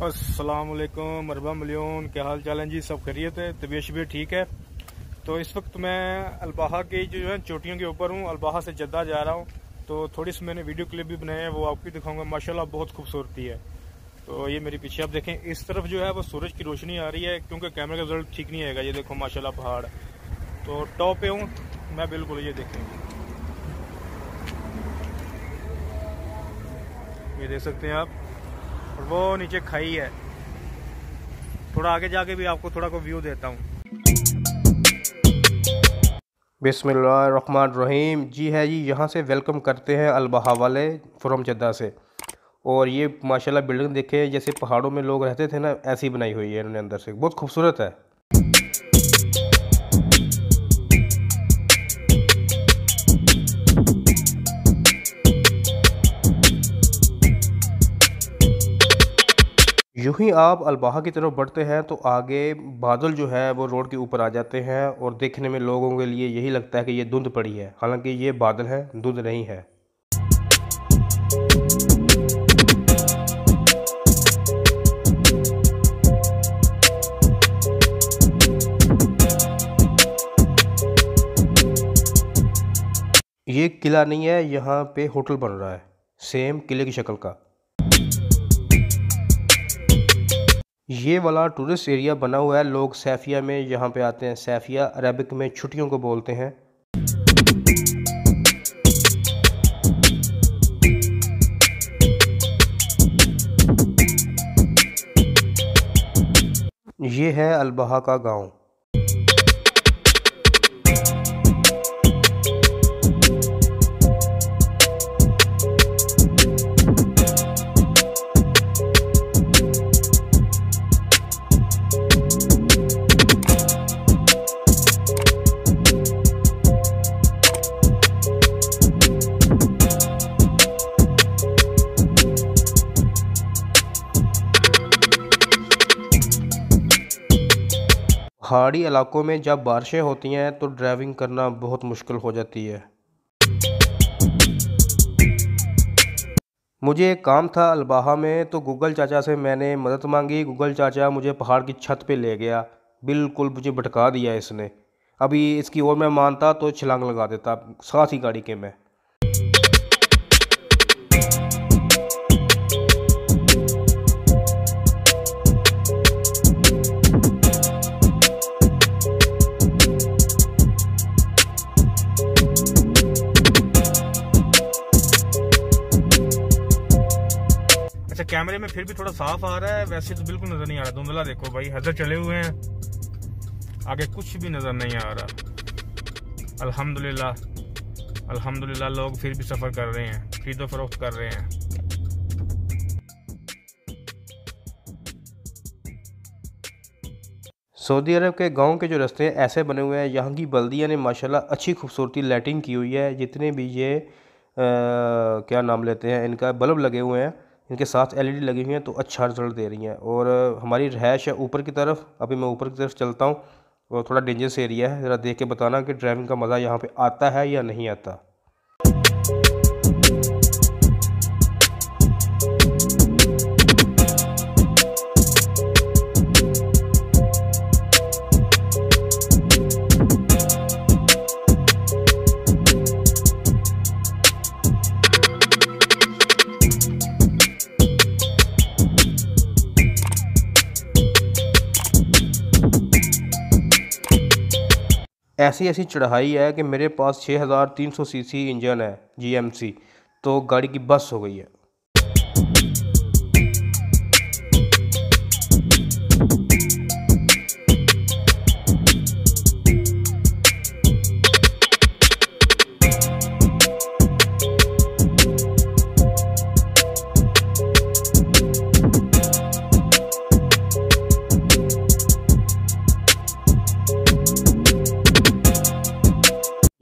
असलकुम मरबा मलियन, क्या हाल चाल है जी? सब खरीत है? तबीयत शबीयत ठीक है? तो इस वक्त मैं अलबाहा की जो है, चोटियों के ऊपर हूँ, अलबाहा से जद्दा जा रहा हूँ। तो थोड़ी सी मैंने वीडियो क्लिप भी बनाए हैं, वो आपको दिखाऊँगा। माशाल्लाह, बहुत खूबसूरती है। तो ये मेरे पीछे आप देखें, इस तरफ़ जो है, वो सूरज की रोशनी आ रही है, क्योंकि कैमरे का रिज़ल्ट ठीक नहीं आएगा। ये देखो, माशाल्लाह, पहाड़। तो टॉप पे हूँ, मैं बिल्कुल ये देखेंगे ये देख सकते हैं आप। और वो नीचे खाई है। थोड़ा आगे जाके भी आपको थोड़ा को व्यू देता हूँ। बिसमीम जी है जी, यहाँ से वेलकम करते हैं अलबहा वाले फ्रॉम जद्दा से। और ये माशाल्लाह बिल्डिंग देखे जैसे पहाड़ों में लोग रहते थे ना, ऐसी बनाई हुई है इन्होंने अंदर से। बहुत खूबसूरत है। यूँ ही आप अलबाहा की तरफ़ बढ़ते हैं तो आगे बादल जो है वो रोड के ऊपर आ जाते हैं और देखने में लोगों के लिए यही लगता है कि ये धुंध पड़ी है। हालाँकि ये बादल है, धुंध नहीं है। ये किला नहीं है, यहाँ पे होटल बन रहा है, सेम किले की शक्ल का। ये वाला टूरिस्ट एरिया बना हुआ है, लोग सैफिया में यहाँ पे आते हैं, सैफिया अरबिक में छुट्टियों को बोलते हैं। ये है अलबहा का गाँव। पहाड़ी इलाकों में जब बारिशें होती हैं तो ड्राइविंग करना बहुत मुश्किल हो जाती है। मुझे एक काम था अलबाहा में तो गूगल चाचा से मैंने मदद मांगी। गूगल चाचा मुझे पहाड़ की छत पे ले गया। बिल्कुल मुझे भटका दिया इसने। अभी इसकी ओर मैं मानता तो छलांग लगा देता, साथ ही गाड़ी के मैं। कैमरे में फिर भी थोड़ा साफ़ आ रहा है वैसे तो बिल्कुल नज़र नहीं आ रहा। धुंधला देखो भाई हजर चले हुए हैं। आगे कुछ भी नज़र नहीं आ रहा। अल्हम्दुलिल्लाह अल्हम्दुलिल्लाह लोग फिर भी सफ़र कर रहे हैं खरीदो फरोख्त कर रहे हैं। सऊदी अरब के गाँव के जो रास्ते ऐसे बने हुए हैं यहाँ की बल्दिया ने माशाल्लाह अच्छी खूबसूरती लाइटिंग की हुई है। जितने भी ये आ, क्या नाम लेते हैं इनका बल्ब लगे हुए हैं। इनके साथ एलईडी लगी हुई हैं तो अच्छा रिज़ल्ट दे रही हैं। और हमारी रहायश है ऊपर की तरफ़। अभी मैं ऊपर की तरफ़ चलता हूँ, और थोड़ा डेंजरस एरिया है। ज़रा देख के बताना कि ड्राइविंग का मज़ा यहाँ पर आता है या नहीं आता। ऐसी ऐसी चढ़ाई है कि मेरे पास छः हज़ार तीन सौ सी सी इंजन है जी एम सी तो गाड़ी की बस हो गई है।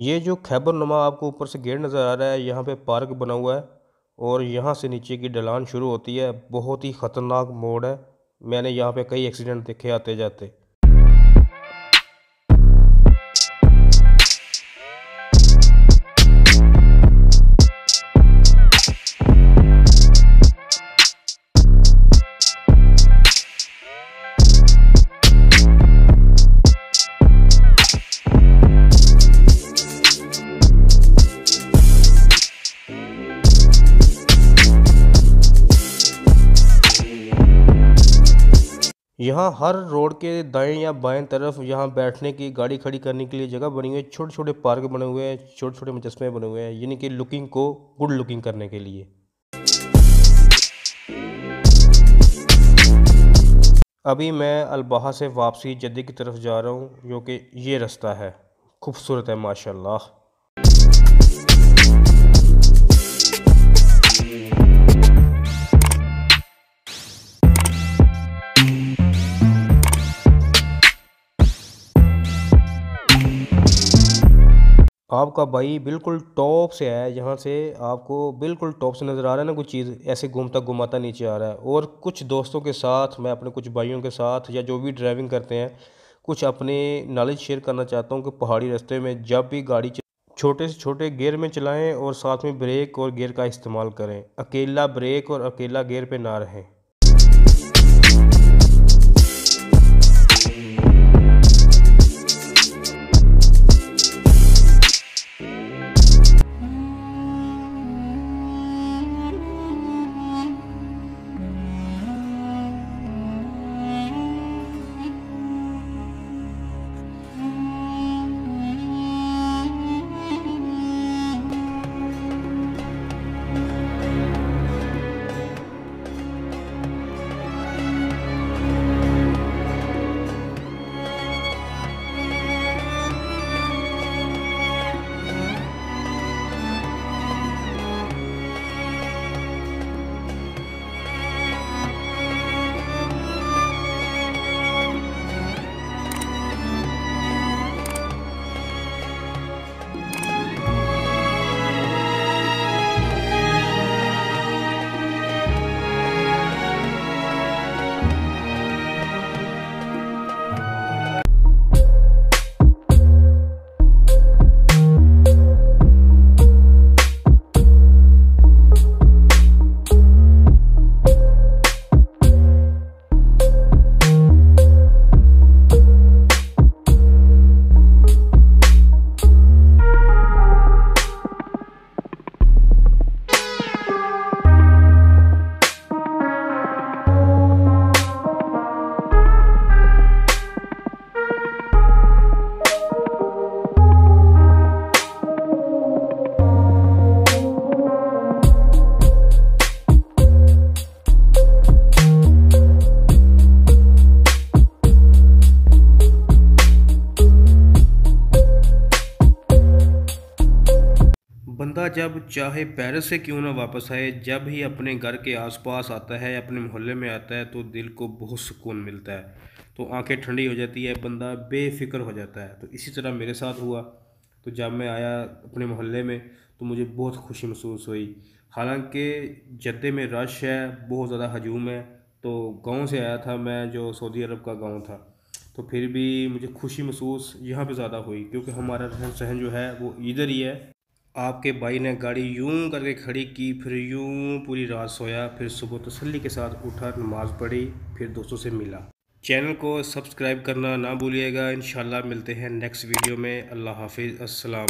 ये जो खैबर नुमा आपको ऊपर से गेट नज़र आ रहा है, यहाँ पे पार्क बना हुआ है और यहाँ से नीचे की ढलान शुरू होती है। बहुत ही ख़तरनाक मोड़ है। मैंने यहाँ पे कई एक्सीडेंट देखे आते जाते यहाँ हर रोड के दाएँ या बाएँ तरफ़ यहाँ बैठने की, गाड़ी खड़ी करने के लिए जगह बनी हुई है। छोटे छोटे पार्क बने हुए हैं छोटे छोटे मुजस्मे बने हुए हैं, यानी कि लुकिंग को गुड लुकिंग करने के लिए। अभी मैं अलबाहा से वापसी जद्दी की तरफ़ जा रहा हूँ, जो कि ये रास्ता है। खूबसूरत है, माशाल्लाह। आपका भाई बिल्कुल टॉप से है, यहाँ से आपको बिल्कुल टॉप से नज़र आ रहा है ना, कुछ चीज़ ऐसे घूमता घुमाता नीचे आ रहा है। और कुछ दोस्तों के साथ, मैं अपने कुछ भाइयों के साथ या जो भी ड्राइविंग करते हैं, कुछ अपने नॉलेज शेयर करना चाहता हूँ कि पहाड़ी रास्ते में जब भी गाड़ी छोटे से छोटे गेयर में चलाएँ और साथ में ब्रेक और गेयर का इस्तेमाल करें। अकेला ब्रेक और अकेला गेयर पे ना रहें। बंदा जब चाहे पेरिस से क्यों ना वापस आए, जब ही अपने घर के आसपास आता है, अपने मोहल्ले में आता है तो दिल को बहुत सुकून मिलता है। तो आँखें ठंडी हो जाती है, बंदा बेफिक्र हो जाता है। तो इसी तरह मेरे साथ हुआ। तो जब मैं आया अपने मोहल्ले में तो मुझे बहुत खुशी महसूस हुई। हालाँकि जद्दे में रश है, बहुत ज़्यादा हजूम है तो गाँव से आया था मैं, जो सऊदी अरब का गाँव था। तो फिर भी मुझे खुशी महसूस यहाँ पे ज़्यादा हुई, क्योंकि हमारा रहन सहन जो है, वो इधर ही है। आपके भाई ने गाड़ी यूँ करके खड़ी की, फिर यूँ पूरी रात सोया, फिर सुबह तसली के साथ उठा, नमाज़ पढ़ी, फिर दोस्तों से मिला। चैनल को सब्सक्राइब करना ना भूलिएगा। इन मिलते हैं नेक्स्ट वीडियो में। अल्लाह हाफिज़। अस्सलाम